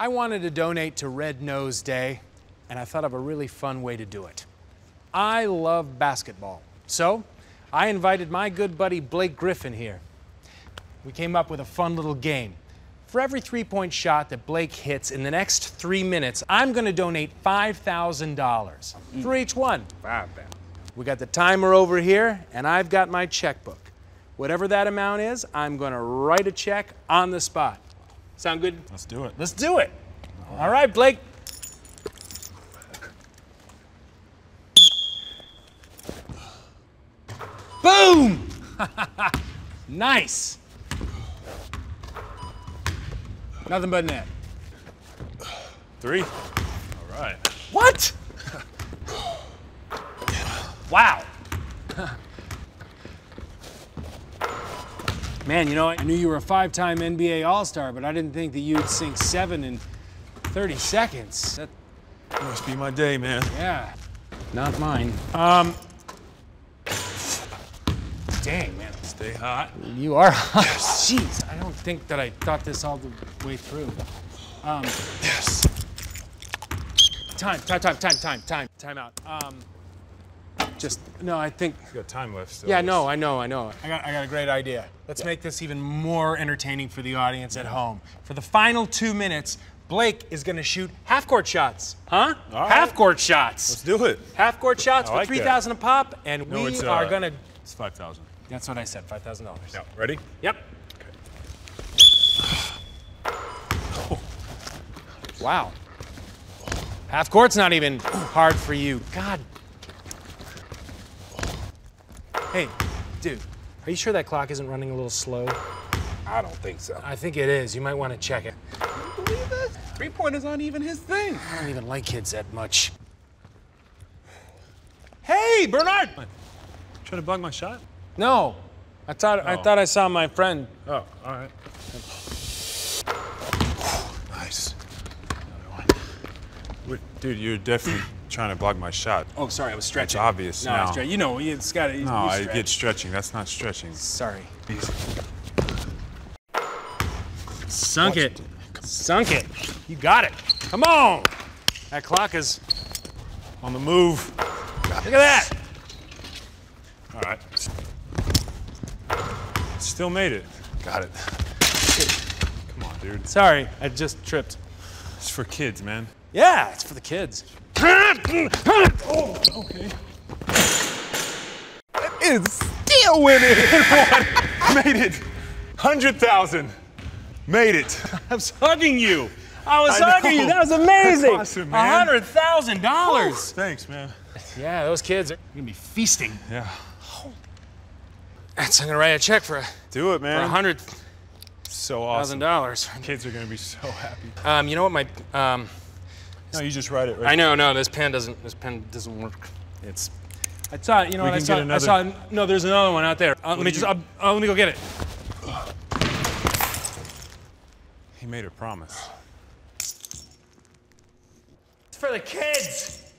I wanted to donate to Red Nose Day, and I thought of a really fun way to do it. I love basketball, so I invited my good buddy Blake Griffin here. We came up with a fun little game. For every three point shot that Blake hits in the next three minutes, I'm going to donate $5,000 for each one. We got the timer over here, and I've got my checkbook. Whatever that amount is, I'm going to write a check on the spot. Sound good? Let's do it. Let's do it. All right, Blake. Boom! nice. Nothing but net. Three. All right. What? wow. Man, you know, I knew you were a five time NBA All Star, but I didn't think that you'd sink seven in 30 seconds. That, Must be my day, man. yeah, not mine. Um, dang, man. Stay hot. You are. Hot. Jeez, I don't think that I thought this all the way through. Um, Yes. time, time, time, time, time, time, time out. Um, just no, I think. You got time left still. Yeah, no, I know, I know. I got, I got a great idea. Let's make this even more entertaining for the audience at home. For the final two minutes, Blake is going to shoot half-court shots. Huh? All right. Half-court shots. Let's do it. Half-court shots I for like that. 3,000 a pop, and No, we it's, are uh, going to. It's 5,000. That's what I said. Five thousand dollars. Yeah. Ready? Yep. Wow. Half court's not even hard for you. God. Hey, dude, are you sure that clock isn't running a little slow? I don't think so. I think it is. You might want to check it. Can you believe this? Three pointers aren't even his thing. I don't even like kids that much. Hey, Bernard! Trying to bug my shot? No, I thought I Oh. thought I saw my friend. Oh, all right. Nice. Another one. Wait, Dude, you're definitely trying to block my shot. Oh, sorry, I was stretching. It's obvious no, now. I stre- you know, it's got to. No, I get stretching. That's not stretching. Sorry. Easy. Sunk it. Sunk it. You got it. Come on. That clock is. On the move. Look at that. All right. Still made it. Got it. Come on, dude. Sorry, I just tripped. It's for kids, man. Yeah, it's for the kids. Oh, okay. It's still winning. Made it. 100,000. Made it. I was hugging you. I was I know. hugging you. That was amazing. That's awesome, A man. hundred thousand dollars. Thanks, man. Yeah, those kids are gonna be feasting. Yeah. That's I'm gonna write a check for a, Do it, for a man. hundred So thousand awesome. dollars. Kids are gonna be so happy. Um, you know what my um, No, you just write it I know, no, this pen doesn't. This pen doesn't work. It's. I saw. You know what? I saw. get I saw. No, there's another one out there. Uh, let me do just. you- I'll, uh, let me go get it. He made a promise. It's for the kids.